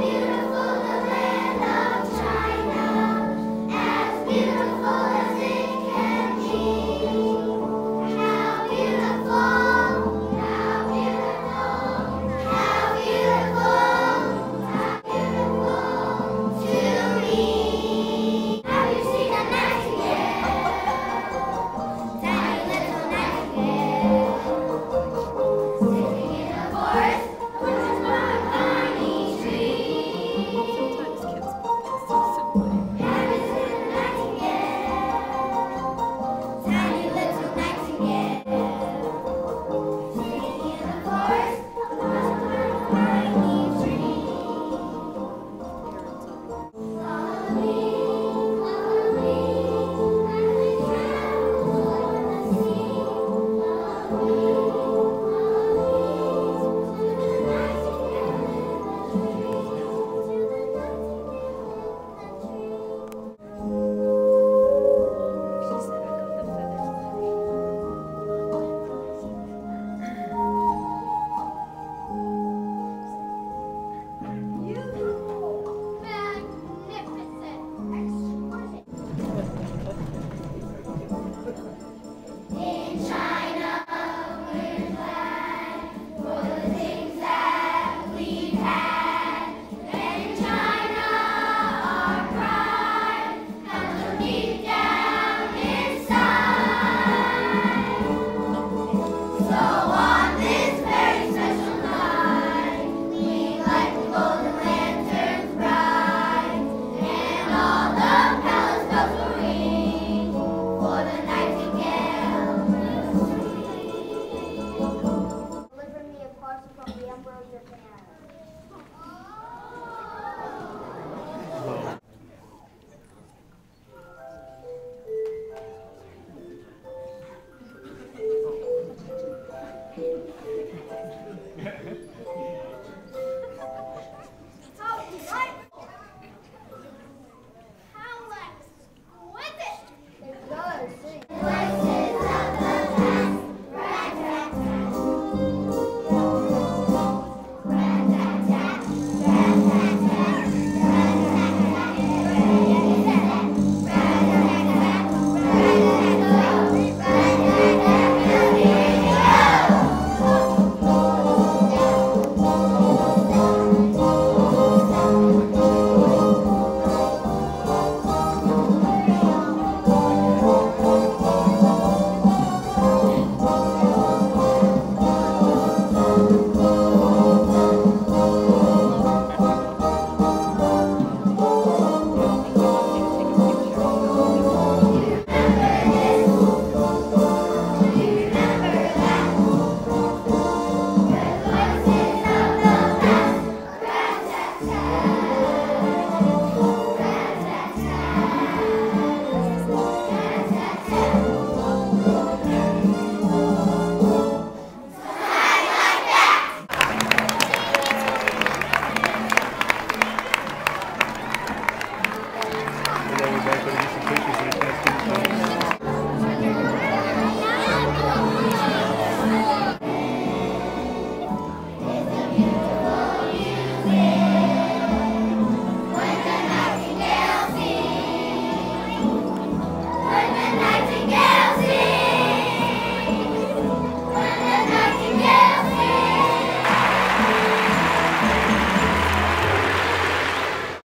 beautiful the land of China.